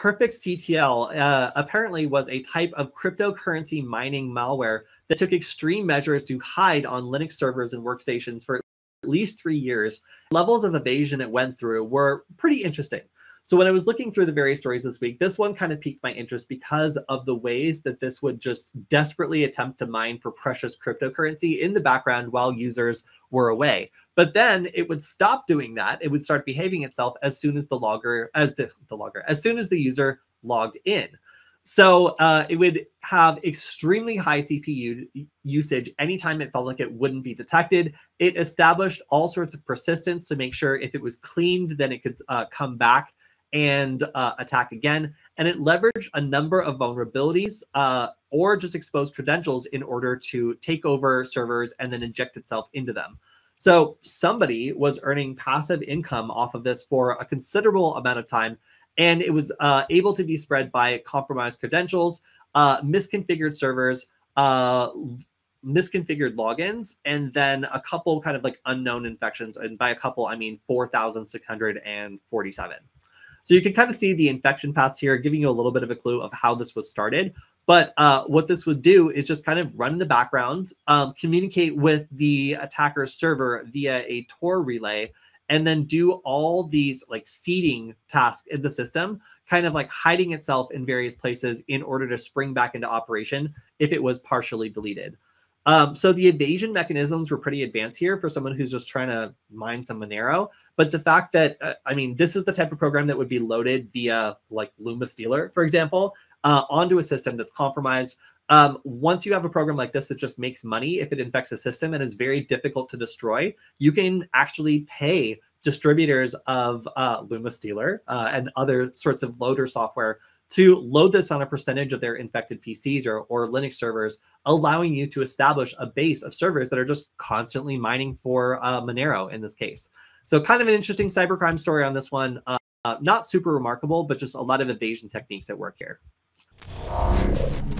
Perfect CTL uh, apparently was a type of cryptocurrency mining malware that took extreme measures to hide on Linux servers and workstations for at least three years. Levels of evasion it went through were pretty interesting. So when I was looking through the various stories this week, this one kind of piqued my interest because of the ways that this would just desperately attempt to mine for precious cryptocurrency in the background while users were away. But then it would stop doing that. It would start behaving itself as soon as the logger, as the, the logger, as soon as the user logged in. So uh, it would have extremely high CPU usage anytime it felt like it wouldn't be detected. It established all sorts of persistence to make sure if it was cleaned, then it could uh, come back and uh, attack again. And it leveraged a number of vulnerabilities uh, or just exposed credentials in order to take over servers and then inject itself into them. So somebody was earning passive income off of this for a considerable amount of time. And it was uh, able to be spread by compromised credentials, uh, misconfigured servers, uh, misconfigured logins, and then a couple kind of like unknown infections. And by a couple, I mean 4,647. So you can kind of see the infection paths here, giving you a little bit of a clue of how this was started. But uh, what this would do is just kind of run in the background, um, communicate with the attacker's server via a Tor relay, and then do all these like seeding tasks in the system, kind of like hiding itself in various places in order to spring back into operation if it was partially deleted. Um, so the evasion mechanisms were pretty advanced here for someone who's just trying to mine some Monero. But the fact that, uh, I mean, this is the type of program that would be loaded via like Lumma Stealer, for example, uh, onto a system that's compromised. Um, once you have a program like this that just makes money if it infects a system and is very difficult to destroy, you can actually pay distributors of uh, Lumma Stealer uh, and other sorts of loader software to load this on a percentage of their infected PCs or, or Linux servers, allowing you to establish a base of servers that are just constantly mining for uh, Monero in this case. So kind of an interesting cybercrime story on this one. Uh, not super remarkable, but just a lot of evasion techniques at work here. Thank you.